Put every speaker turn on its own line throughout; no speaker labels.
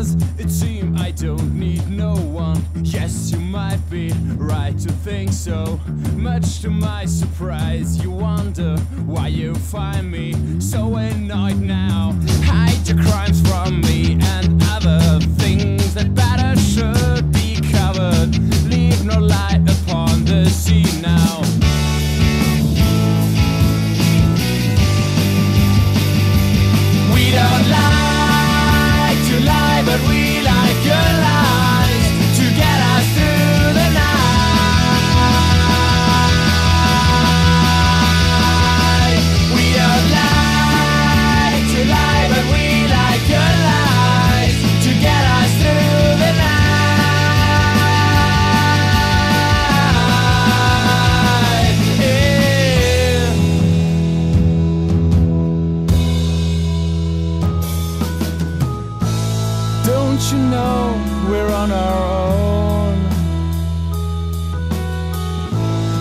Does it seem I don't need no one? Yes, you might be right to think so. Much to my surprise, you wonder why you find me so annoyed now. Hide your Don't you know we're on our own?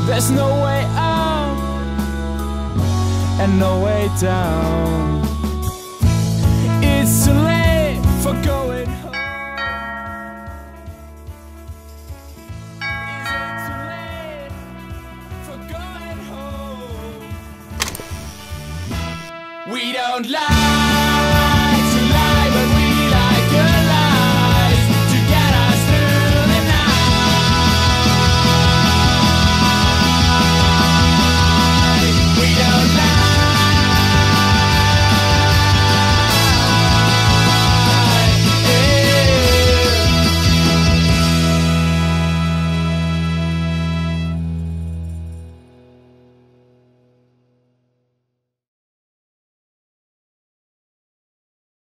There's no way up and no way down. It's too late for going for going home? We don't lie.